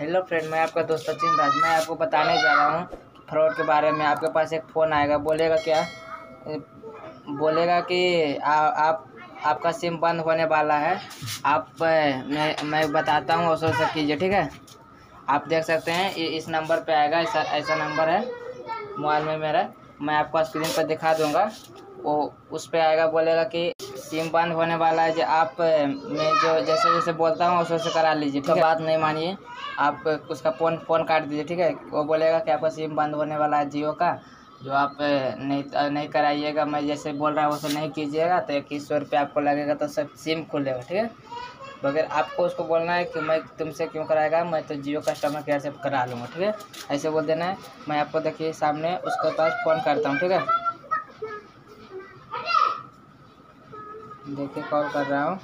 Hello friend मैं आपका दोस्त सचिन राज। मैं आपको बताने जा रहा हूँ फ्रॉड के बारे में। आपके पास एक फ़ोन आएगा। बोलेगा क्या? बोलेगा कि आ, आप आपका सिम बंद होने वाला है। आप मैं मैं बताता हूँ उसो से कीजिए ठीक है? आप देख सकते हैं इस नंबर पे आएगा। ऐसा ऐसा नंबर है। मोबाइल में मेरा। मैं आपको स्क्रीन पर दिखा दूँगा। वो उस पर आएगा। बोलेगा कि सिम बंद होने वाला है, जो आप मैं जो जैसे जैसे बोलता हूँ, उस वैसे करा लीजिए, ठीक है? बात नहीं मानिए। आप उसका फ़ोन फ़ोन काट दीजिए, ठीक है? वो बोलेगा कि आपका सिम बंद होने वाला है जियो का, जो आप नहीं नहीं कराइएगा। मैं जैसे बोल रहा हूँ वैसे नहीं कीजिएगा तो इक्कीस सौ रुपये आपको लगेगा तो सब सिम खुलेगा, ठीक है? मगर आपको उसको बोलना है कि मैं तुमसे क्यों कराएगा, मैं तो जियो कस्टमर केयर से करा लूँगा, ठीक है? ऐसे बोल देना है। मैं आपको देखिए सामने उसके पास फ़ोन करता हूँ, ठीक है? देखिए कॉल कर रहा हूँ।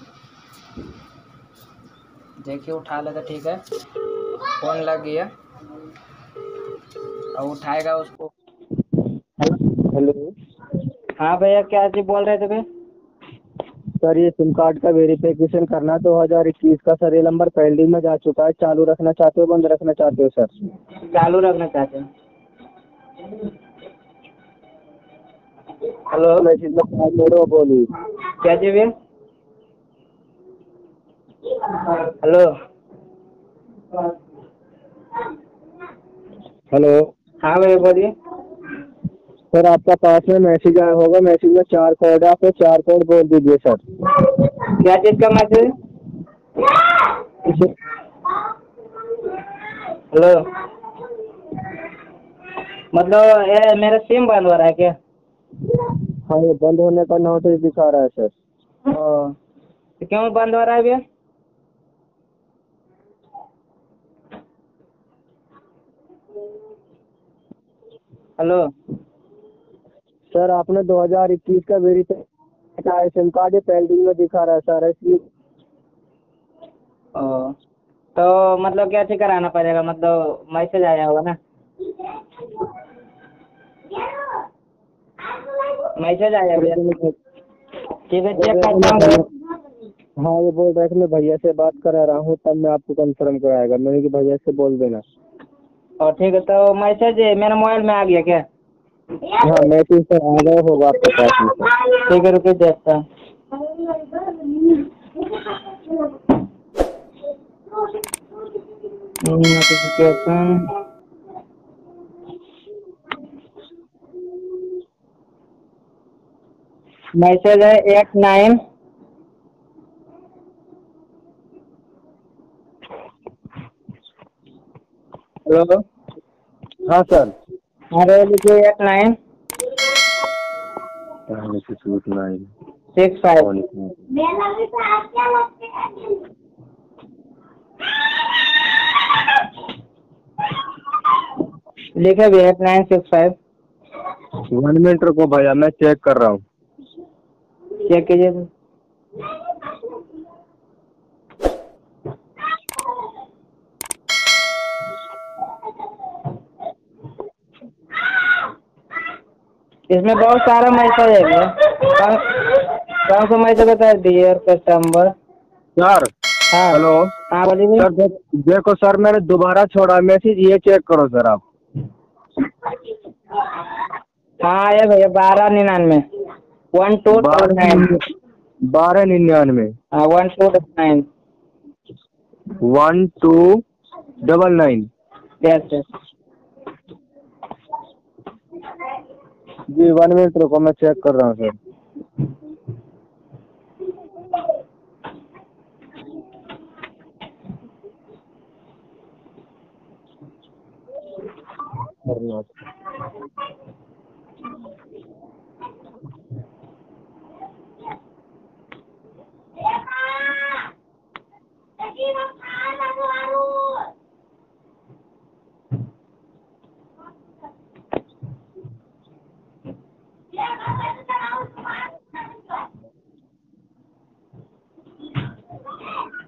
देखिए उठा ले तो ठीक है। फ़ोन लग गया। और उठाएगा उसको। हेलो। हाँ भैया क्या चीज़ बोल रहे थे भैया? सर ये सिम कार्ड का वेरिफिकेशन करना दो हज़ार इक्कीस का सर ये नंबर पेंडिंग में जा चुका है। चालू रखना चाहते हो बंद रखना चाहते हो सर? चालू रखना चाहते हैं। हेलो। में बोली। क्या जी भैया हेलो हेलो हाँ भैया बोलिए। सर आपका पास में मैसेज आया होगा। मैसेज में चार कोड है आप चार कोड बोल दीजिए सर। क्या चीज़ का मैसेज हेलो मतलब ये मेरा सिम बंद हो रहा है क्या? हाँ ये बंद होने का नोटिस दिखा रहा है सर। ओ तो क्यों बंद हो रहा है भैया? हेलो। सर आपने 2021 का वेरीफाई सिम कार्ड पेंडिंग में दिखा रहा है सर इसलिए। ओ तो मतलब क्या ठीक कराना पड़ेगा? मतलब मैसेज आया होगा ना? मैसेज आया भैया। ठीक है चेक करता हूँ? हाँ ये बोल रहा है कि मैं भैया से बात करा रहा हूँ तब मैं आपको कंफर्म कराएगा। मैंने कि भैया से बोल देना। और ठीक है तो मैसेज मेरा मोबाइल में आ गया क्या? हाँ मैसेज सर आ गया होगा आपके पास में। ठीक है रुकिए देखता हूँ। नोटिफिकेशन मैसेज है एट नाइन हेलो। हाँ सर। अरे लिखिए eight nine. Nine. Six five. लिखे भी eight nine six five. One minute रुको भैया मैं चेक कर रहा हूँ। चेक कीजिए तो। इसमें बहुत सारा मैसेज है कौन कौन सा मैसेज बता डियर कस्टमर सर हाँ। हेलो। हाँ बोलिए सर देख- देखो सर मैंने दोबारा छोड़ा मैसेज ये चेक करो सर आप। हाँ आया भैया बारह निन्यानवे। वन टू डबल नाइन बारह निन्यानवे। One two double nine one two double nine yes yes जी वन मिनट रुको मैं चेक कर रहा हूँ सर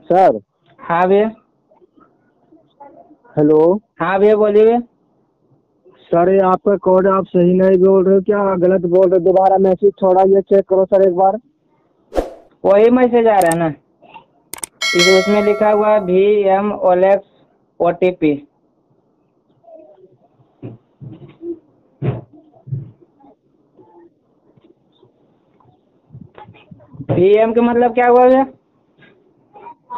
सर। हाँ भैया। हेलो। हाँ भैया बोलिए भैया। सर ये आपका कोड आप सही नहीं बोल रहे हो क्या? गलत बोल रहे हो। दोबारा मैसेज छोड़ा ये चेक करो सर एक बार। वही मैसेज आ रहा है ना। इस उसमें लिखा हुआ V M OLX O T P PM का मतलब क्या हुआ भैया?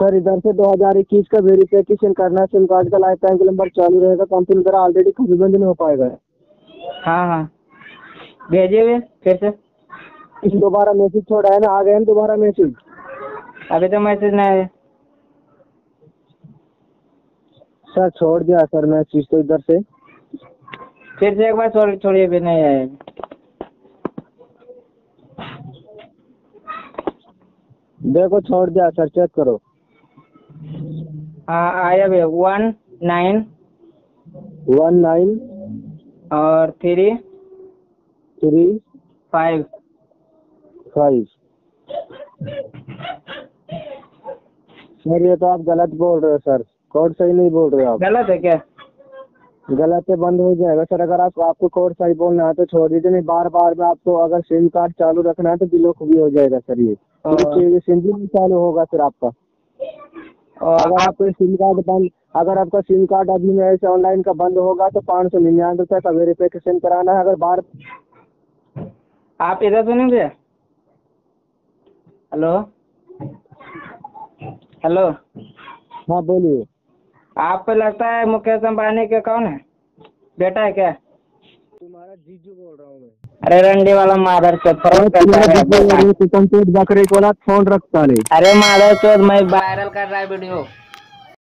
सर इधर से 2021 का वेरिफिकेशन करना है सिम कार्ड का लाइफ टाइम नंबर चालू रहेगा कंपनी द्वारा ऑलरेडी कभी बंद नहीं हो पाएगा। हाँ हाँ। भेजिए भैया फिर से। दोबारा मैसेज छोड़ा है ना आ गए हैं दोबारा मैसेज अभी तो मैसेज नहीं आया। सर छोड़ दिया सर मैसेज तो इधर से। फिर से एक बार छोड़ छोड़िए फिर नहीं आया। देखो छोड़ दिया सर चेक करो। आया भैया वन नाइन। One nine. और three? Three. Five. Five. Sir ये तो आप गलत बोल रहे हो सर। कोड सही नहीं बोल रहे हो आप। गलत है क्या? गलत है बंद हो जाएगा। सर अगर आप आपको कोड सही बोलना है तो छोड़ दीजिए नहीं बार बार में आपको अगर सिम कार्ड चालू रखना है तो बिलोक भी हो जाएगा सर ये। ये सिम भी चालू होगा सर आपका। और अगर आपको सिम कार्ड बंद अगर आपका सिम कार्ड अभी में ऐसे ऑनलाइन का बंद होगा तो पाँच सौ निन्यानवे रुपये का वेरिफिकेशन कराना है अगर बार आप इधर सुने भैया? हेलो हेलो हाँ बोलिए। आपको लगता है मुकेश अंबानी के कौन है? बेटा है क्या? जीजू बोल रहा हूँ मैं। अरे रंडी वाला मादर चौथ फ्रॉड करता है फ़ोन रखता अरे माधव चौथ मैं वायरल कर रहा है वीडियो।